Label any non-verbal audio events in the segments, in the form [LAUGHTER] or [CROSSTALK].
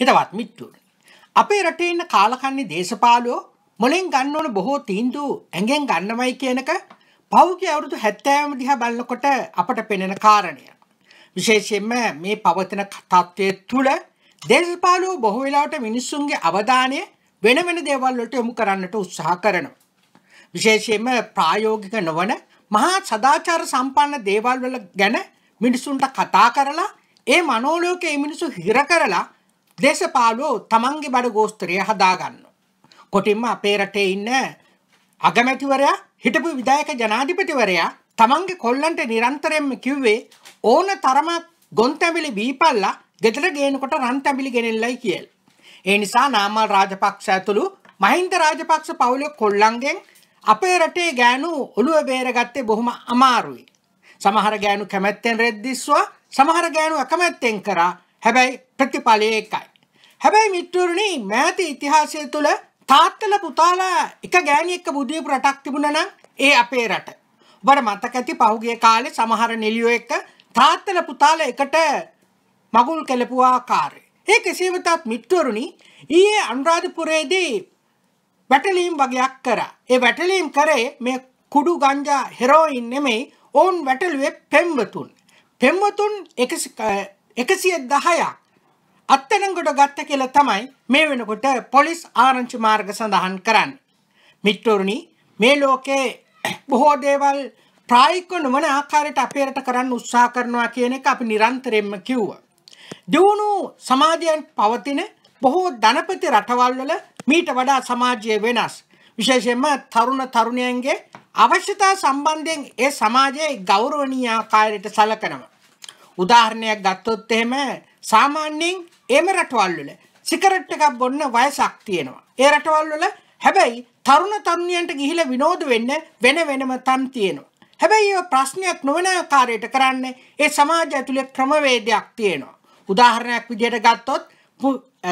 හිතවත් මිත්තුවනි. අපේ රටේ ඉන්න කාලකන්නේ දේශපාලුවෝ මොලෙන් ගන්න ඕන බොහෝ තීන්දුව ඇඟෙන් ගන්නමයි කියනක පෞද්ගලික අවුරුදු 70ම දිහා බලනකොට අපට පෙනෙන කාරණය. විශේෂයෙන්ම මේ පවතින තත්ත්වයේ තුල දේශපාලුවෝ බොහෝ වෙලාවට මිනිස්සුන්ගේ අවධානය වෙන වෙන දේවල් වලට යොමු කරන්නට උත්සාහ කරනවා. විශේෂයෙන්ම ප්‍රායෝගික නොවන මහා සදාචාර සම්පන්න දේවල් වල ගැන මිනිසුන්ට කතා කරලා ඒ මනෝලෝකයේ මිනිසු හිර කරලා දේශපාලුවෝ තමන්ගේ බඩ ගෝස්තරය හදාගන්නවා. කොටින්ම අපේ රටේ ඉන්න අගමැතිවරයා හිටපු විදායක ජනාධිපතිවරයා තමන්ගේ කොල්ලන්ට නිරන්තරයෙන්ම කිව්වේ ඕන තරමක් ගොන්තැඹිලි බීපල්ලා ගෙදර ගේනකොට රන් තැඹිලි ගෙනෙල්ලයි කියලා. ඒ නිසා නාමල් රාජපක්ෂ ඇතුළු මහින්ද රාජපක්ෂ පවුලේ කොල්ලන්ගෙන් අපේ රටේ ගෑනු ඔළුව බේරගත්තේ බොහොම අමාරුයි. සමහර ගෑනු කැමැත්තෙන් රෙද්දිස්වා සමහර ගෑනු අකමැත්තෙන් කරා හැබැයි ප්‍රතිඵලය එකයි. හැබැයි මිත්‍රවරුනි මෑත ඉතිහාසය තුළ තාත්තල පුතාලා එක ගෑණි එක්ක බුදියපු රටක් තිබුණා නම් ඒ අපේ රට. ඔබට මතක ඇති පහුගිය කාලේ සමහර නිලියෝ එක්ක තාත්තල පුතාලා එකට මගුල් කෙලපුවා ආකාරය. ඒ කෙසේ වෙතත් මිත්‍රවරුනි ඊයේ අනුරාධපුරයේදී වැටලීම් වගේක් කරා. ඒ වැටලීම් කරේ මේ කුඩු ගංජා හෙරෝයින් නෙමෙයි ඔවුන් වැටලුවේ පෙම්වතුන්. පෙම්වතුන් එකසිය දහයක් අත්තනංගොඩ ගත්ත කියලා තමයි මේ වෙනකොට පොලිස් ආරංචි මාර්ග සඳහන් කරන්න. මිත්‍රවරුනි මේ ලෝකේ [CLEARS THROAT] බොහෝ දේවල් ප්‍රායික නොවන ආකාරයට අපේ රට කරන්න උත්සාහ කරනවා කියන එක අපි නිරන්තරයෙන්ම කිව්වා. දියුණු සමාජයන් පවතින බොහෝ ධනපති රටවල් වල මීට වඩා සමාජය වෙනස්. විශේෂයෙන්ම තරුණ තරුණයන්ගේ අවශ්‍යතා සම්බන්ධයෙන් ඒ සමාජයේ ගෞරවනීය ආකාරයට සලකනවා. උදාහරණයක් ගත්තොත් එහෙම සාමාන්‍යයෙන් එම රටවල් වල සිගරට් එකක් බොන්න වයසක් තියෙනවා. ඒ රටවල් වල හැබැයි තරුණ තරුණියන්ට ගිහිලා විනෝද වෙන්න වෙන වෙනම තම් තියෙනවා. හැබැයි ඒ ප්‍රශ්නයක් නොවන ආකාරයට කරන්නේ ඒ සමාජය ඇතුලේ ක්‍රමවේදයක් තියෙනවා. උදාහරණයක් විදිහට ගත්තොත්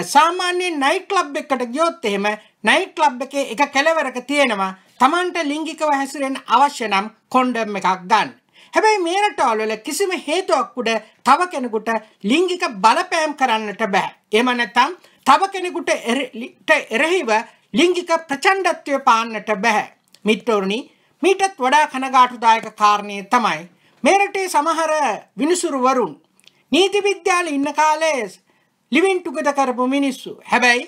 සාමාන්‍යයෙන් නයිට් ක්ලබ් එකකට ගියොත් එහෙම නයිට් ක්ලබ් එකේ එක කෙළවරක තියෙනවා Tamanට ලිංගිකව හැසිරෙන්න අවශ්‍ය නම් කොන්ඩම් එකක් ගන්න. හැබැයි මේ රටවල් වල කිසිම හේතුවක් උඩ තව කෙනෙකුට ලිංගික බලපෑම් කරන්නට බෑ. එහෙම නැත්නම් තව කෙනෙකුට එරෙහිව ලිංගික ප්‍රචණ්ඩත්වය පාන්නට බෑ. මිත්‍රවරුනි මීටත් වඩා කනගාටුදායක කාරණේ තමයි මේ රටේ සමහර විනිසුරුවරුන් නීති විද්‍යාලේ ඉන්න කාලේ ලිවින් ටුගෙදර් කරපු මිනිස්සු. හැබැයි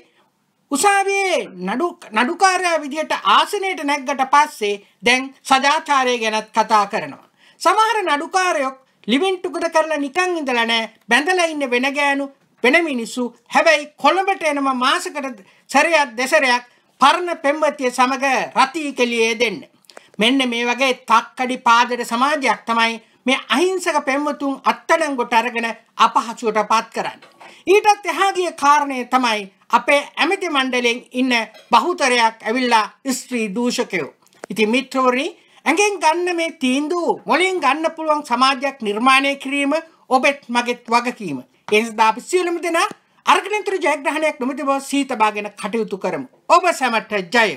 උසාවියේ නඩු නඩුකාරයා විදියට ආසනයට නැග්ගට පස්සේ දැන් සදාචාරය ගැනත් කතා කරනවා. සමහර නඩුකාරයෝ ලිවින් ටුගෙදර් කරලා නිකන් ඉඳලා නැහැ. බැඳලා ඉන්න වෙන ගෑනු වෙන මිනිස්සු. හැබැයි කොළඹට එනම මාසකට සැරයක් දෙසරයක් පරණ පෙම්වතිය සමග රතී කෙලියේ දෙන්න. මෙන්න මේ වගේ තක්කඩි පාදර සමාජයක් තමයි මේ අහිංසක පෙම්වතුන් අත්අඩංගුවට අරගෙන අපහසුවට පත් කරන්නේ. ඊටත් එහා ගිය කාරණය තමයි අපේ ඇමති මණ්ඩලයෙන් ඉන්න බහුතරයක් ඇවිල්ලා ස්ත්‍රී දූෂකයෝ. ඉතින් මිත්‍රවරි ඇඟෙන් ගන්න මේ තීන්දුව මොලින් ගන්න පුළුවන් සමාජයක් නිර්මාණය කිරීම ඔබෙත් මගෙත් වගකීම. ඒ නිසා අපි සියලුම දෙනා අර්ගනන්තර ජයග්‍රහණයක් නොමැති බව සීතබාගෙන කටයුතු කරමු. ඔබ සැමට ජය.